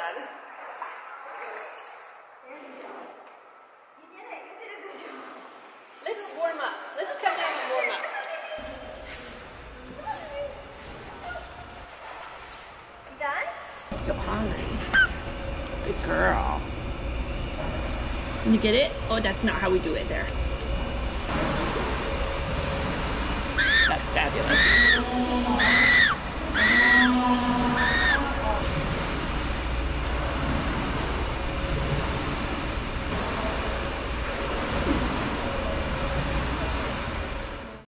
done. Let's warm up. Let's come down and warm up. You done? So hungry. Good girl. You get it? Oh, that's not how we do it there. That's fabulous.